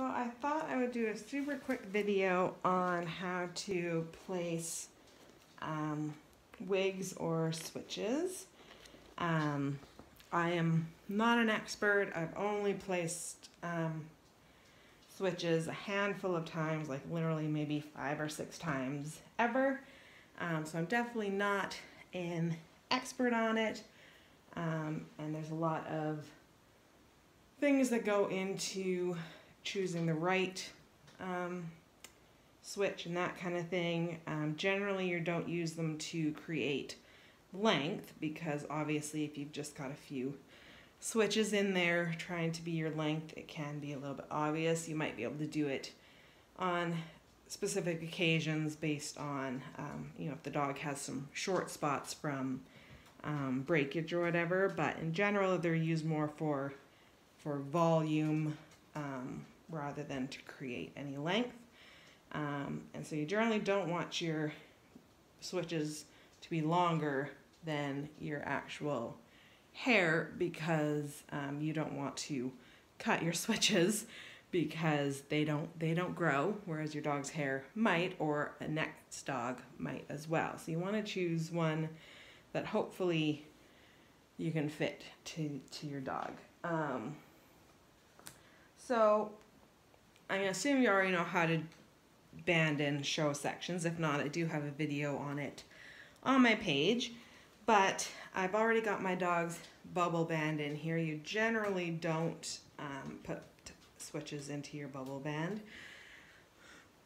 So I thought I would do a super quick video on how to place um, wigs or switches. Um, I am not an expert. I've only placed um, switches a handful of times, like literally maybe five or six times ever. Um, so I'm definitely not an expert on it. Um, and there's a lot of things that go into choosing the right um, switch and that kind of thing. Um, generally, you don't use them to create length because obviously if you've just got a few switches in there trying to be your length, it can be a little bit obvious. You might be able to do it on specific occasions based on, um, you know, if the dog has some short spots from um, breakage or whatever, but in general, they're used more for, for volume um, rather than to create any length. Um, and so you generally don't want your switches to be longer than your actual hair because um, you don't want to cut your switches because they don't they don't grow whereas your dog's hair might or a next dog might as well so you want to choose one that hopefully you can fit to to your dog um, so I mean, assume you already know how to band in show sections. If not, I do have a video on it on my page. But I've already got my dog's bubble band in here. You generally don't um, put switches into your bubble band.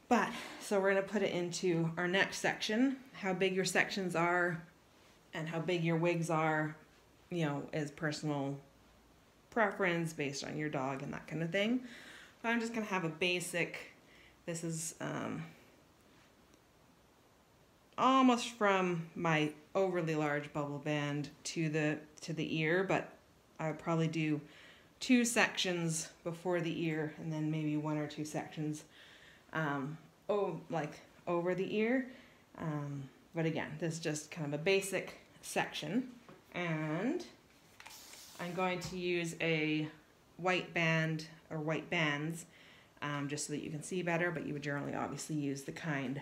But, so we're going to put it into our next section. How big your sections are and how big your wigs are, you know, is personal preference based on your dog and that kind of thing. But I'm just going to have a basic this is um, almost from my overly large bubble band to the to the ear, but I would probably do two sections before the ear and then maybe one or two sections um, oh, like over the ear. Um, but again, this is just kind of a basic section. And I'm going to use a white band or white bands um, just so that you can see better, but you would generally obviously use the kind,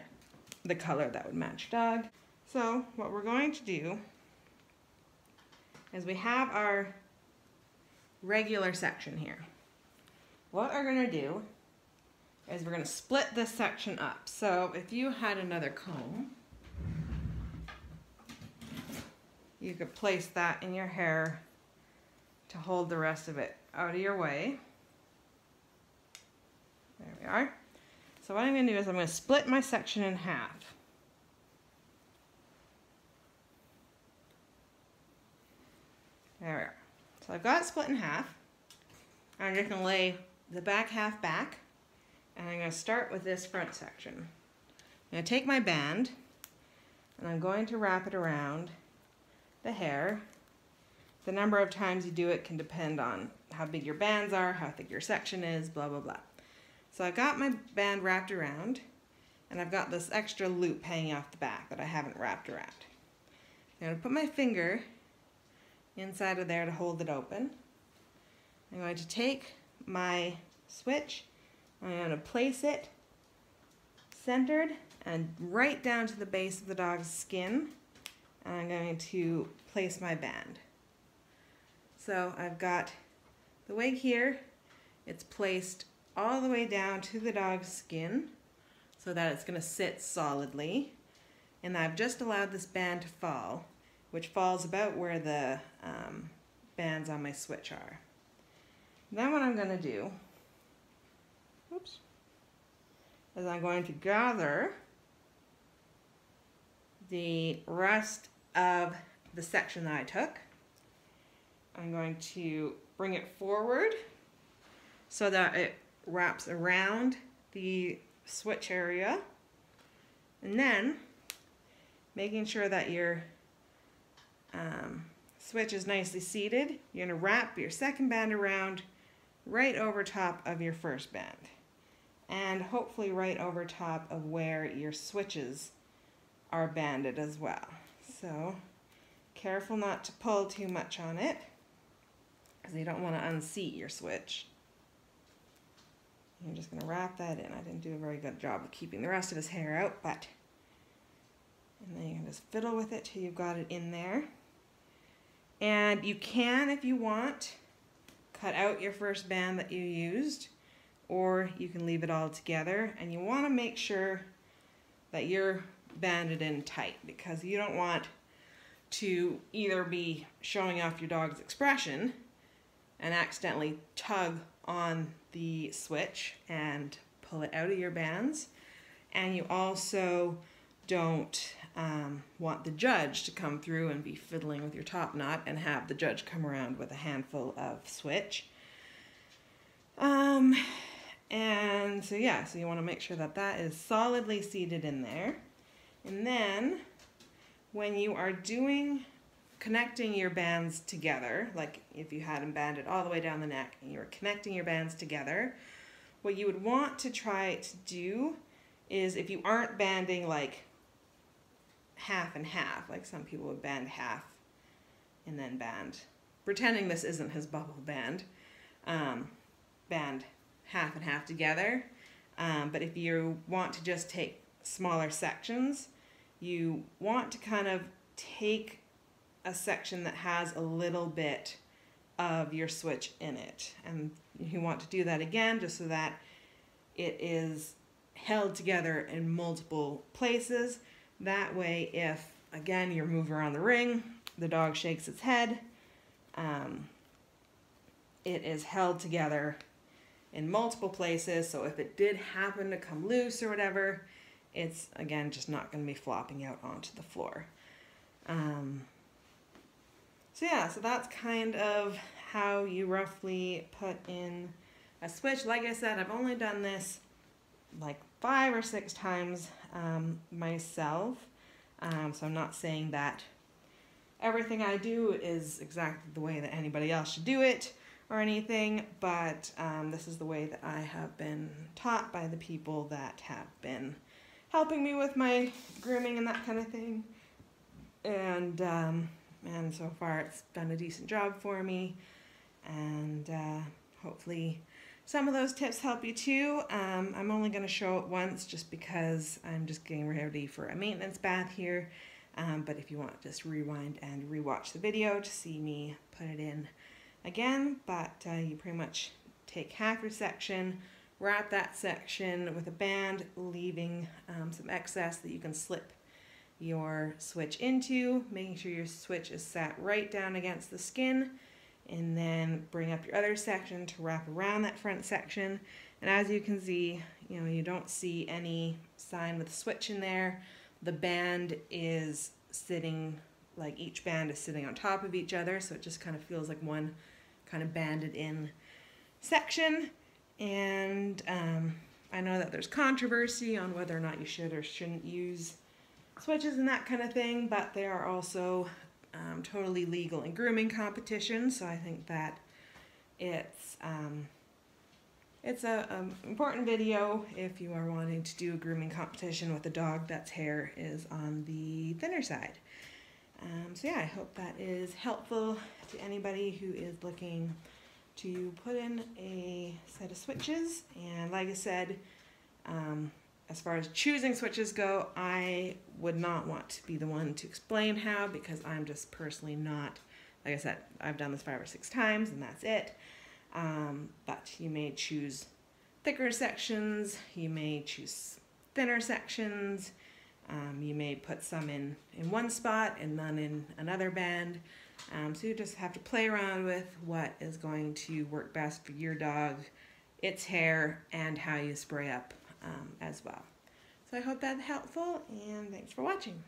the color that would match dog. So what we're going to do is we have our regular section here. What we're going to do is we're going to split this section up. So if you had another comb, you could place that in your hair to hold the rest of it out of your way. There we are. So what I'm going to do is I'm going to split my section in half. There we are. So I've got it split in half. I'm just going to lay the back half back. And I'm going to start with this front section. I'm going to take my band and I'm going to wrap it around the hair. The number of times you do it can depend on how big your bands are, how thick your section is, blah, blah, blah. So I've got my band wrapped around and I've got this extra loop hanging off the back that I haven't wrapped around. I'm going to put my finger inside of there to hold it open. I'm going to take my switch, I'm going to place it centered and right down to the base of the dog's skin. And I'm going to place my band. So I've got the wig here, it's placed all the way down to the dog's skin so that it's going to sit solidly. And I've just allowed this band to fall, which falls about where the um, bands on my switch are. Then what I'm going to do, oops, is I'm going to gather the rest of the section that I took. I'm going to bring it forward so that it wraps around the switch area. And then making sure that your um, switch is nicely seated you're going to wrap your second band around right over top of your first band. And hopefully right over top of where your switches are banded as well. So careful not to pull too much on it because you don't want to unseat your switch I'm just gonna wrap that in. I didn't do a very good job of keeping the rest of his hair out, but, and then you can just fiddle with it till you've got it in there. And you can, if you want, cut out your first band that you used, or you can leave it all together. And you wanna make sure that you're banded in tight because you don't want to either be showing off your dog's expression and accidentally tug on the switch and pull it out of your bands. And you also don't um, want the judge to come through and be fiddling with your top knot and have the judge come around with a handful of switch. Um, and so yeah, so you want to make sure that that is solidly seated in there. And then when you are doing connecting your bands together, like if you had them banded all the way down the neck and you were connecting your bands together, what you would want to try to do is if you aren't banding like half and half, like some people would band half and then band, pretending this isn't his bubble band, um, band half and half together. Um, but if you want to just take smaller sections, you want to kind of take a section that has a little bit of your switch in it. And you want to do that again just so that it is held together in multiple places. That way, if again you move around the ring, the dog shakes its head, um, it is held together in multiple places. So if it did happen to come loose or whatever, it's again just not going to be flopping out onto the floor. Um, so yeah, so that's kind of how you roughly put in a switch. Like I said, I've only done this like five or six times um, myself. Um, so I'm not saying that everything I do is exactly the way that anybody else should do it or anything, but um, this is the way that I have been taught by the people that have been helping me with my grooming and that kind of thing. And um, and so far it's done a decent job for me and uh, hopefully some of those tips help you too. Um, I'm only going to show it once just because I'm just getting ready for a maintenance bath here. Um, but if you want, just rewind and rewatch the video to see me put it in again. But uh, you pretty much take half your section, wrap that section with a band, leaving um, some excess that you can slip your switch into, making sure your switch is sat right down against the skin, and then bring up your other section to wrap around that front section. And as you can see, you know, you don't see any sign with a switch in there. The band is sitting, like each band is sitting on top of each other, so it just kind of feels like one kind of banded in section. And um, I know that there's controversy on whether or not you should or shouldn't use switches and that kind of thing, but they are also um, totally legal in grooming competitions. So I think that it's um, it's a um, important video if you are wanting to do a grooming competition with a dog that's hair is on the thinner side. Um, so yeah, I hope that is helpful to anybody who is looking to put in a set of switches. And like I said, um, as far as choosing switches go, I would not want to be the one to explain how because I'm just personally not, like I said, I've done this five or six times and that's it. Um, but you may choose thicker sections, you may choose thinner sections, um, you may put some in, in one spot and none in another band. Um, so you just have to play around with what is going to work best for your dog, its hair, and how you spray up um, as well. So I hope that's helpful and thanks for watching.